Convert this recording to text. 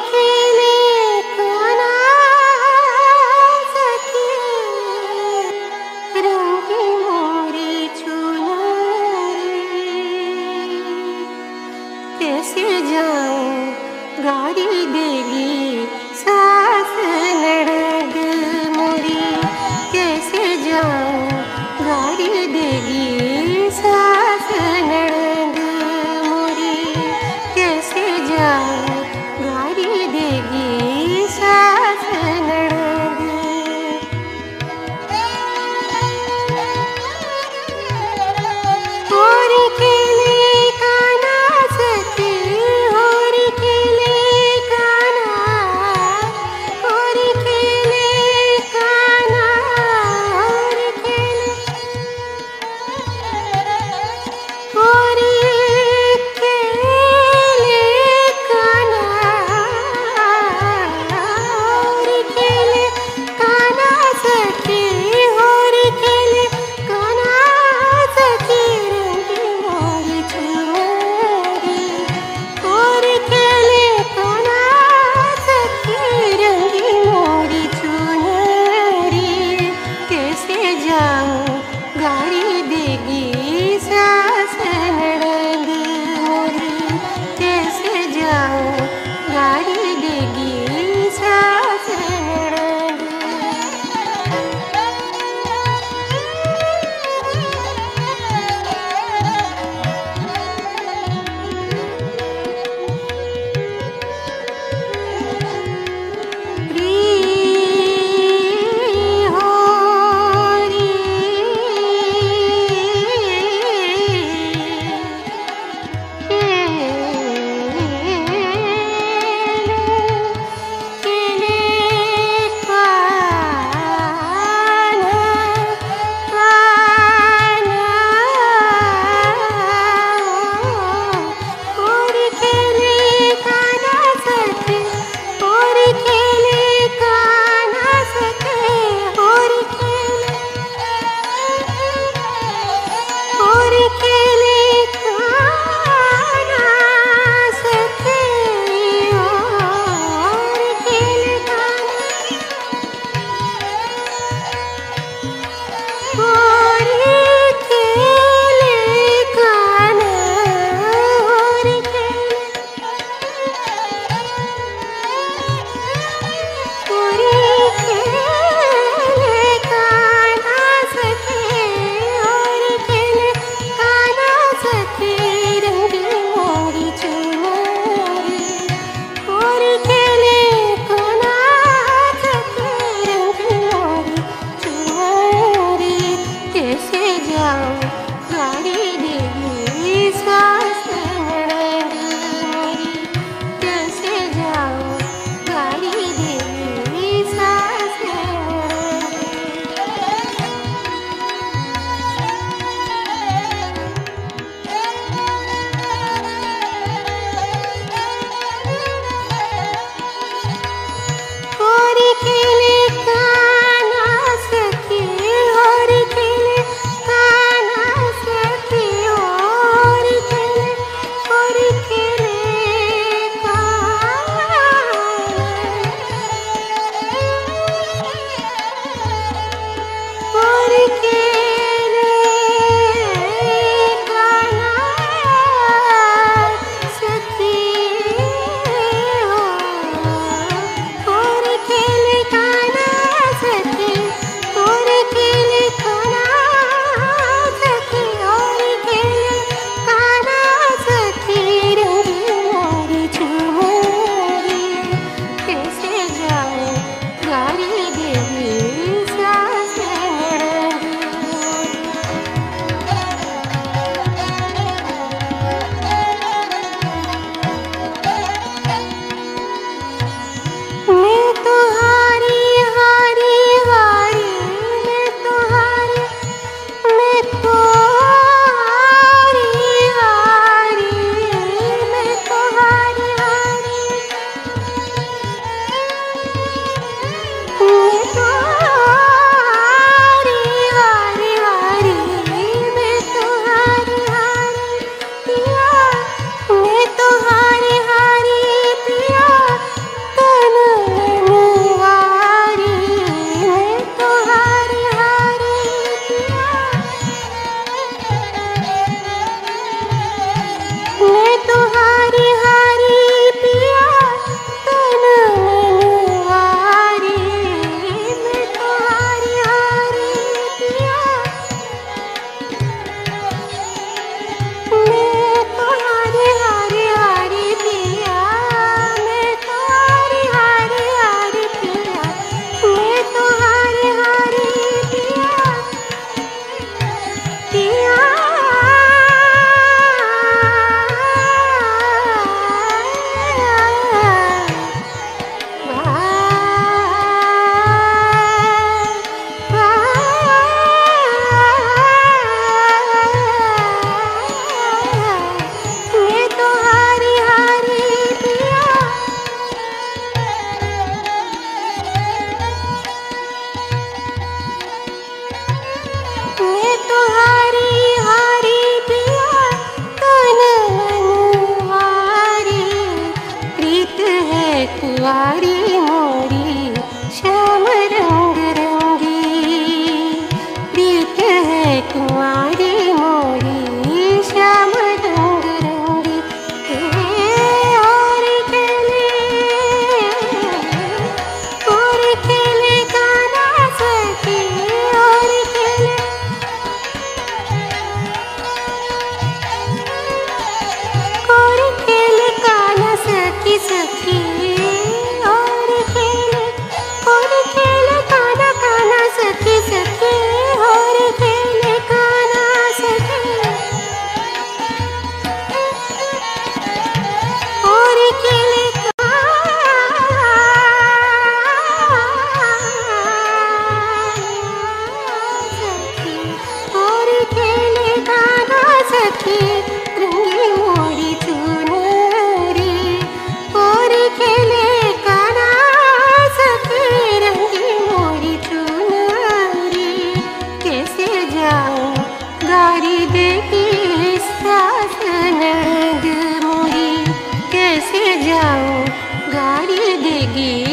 Thank you. की